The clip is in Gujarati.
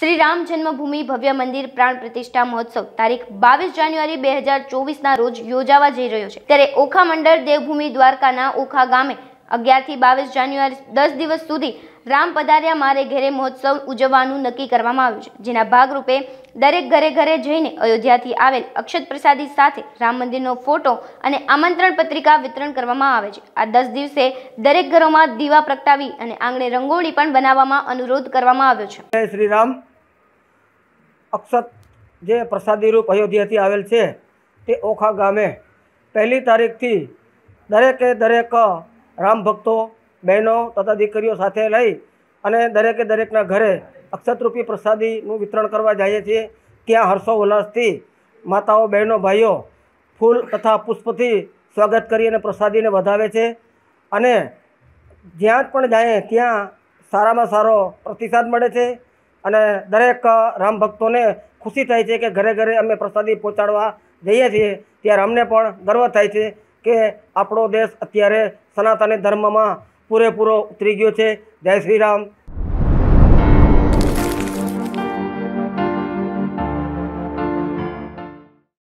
શ્રી રામ જન્મભૂમિ ભવ્ય મંદિર પ્રાણ પ્રતિષ્ઠા મહોત્સવ તારીખ બાવીસ જાન્યુઆરી બે હજાર ચોવીસના રોજ યોજાવા જઈ રહ્યો છે. ત્યારે ઓખા મંડળ દેવભૂમિ દ્વારકાના ઓખા ગામે અગિયારથી બાવીસ જાન્યુઆરી દસ દિવસ સુધી રામ પધાર્યા મારે ઘેરે મહોત્સવ ઉજવવાનું નક્કી કરવામાં આવ્યું છે. જેના ભાગરૂપે દરેક ઘરે ઘરે જઈને અયોધ્યાથી આવેલ અક્ષત પ્રસાદી સાથે રામ મંદિરનો ફોટો અને આમંત્રણ પત્રિકા વિતરણ કરવામાં આવે છે. આ દસ દિવસે દરેક ઘરોમાં દીવા પ્રગટાવી અને આંગણે રંગોળી પણ બનાવવામાં અનુરોધ કરવામાં આવ્યો છે. શ્રી રામ અક્ષત જે પ્રસાદીરૂપ અયોધ્યાથી આવેલ છે, તે ઓખા ગામે. પહેલી તારીખથી દરેકે દરેક રામ ભક્તો, બહેનો તથા દીકરીઓ સાથે લઈ અને દરેકે દરેકના ઘરે અક્ષતરૂપી પ્રસાદીનું વિતરણ કરવા જઈએ છીએ. ત્યાં હર્ષો ઉલ્લાસથી માતાઓ, બહેનો, ભાઈઓ ફૂલ તથા પુષ્પથી સ્વાગત કરી અને પ્રસાદીને વધાવે છે. અને જ્યાં પણ જાય ત્યાં સારામાં સારો પ્રતિસાદ મળે છે. અને દરેક રામ ભક્તોને ખુશી થાય છે કે ઘરે ઘરે અમે પ્રસાદી પહોંચાડવા જઈએ છીએ. ત્યારે અમને પણ ગર્વ થાય છે કે આપણો દેશ અત્યારે સનાતની ધર્મમાં પૂરેપૂરો ઉતરી ગયો છે. જય શ્રી રામ.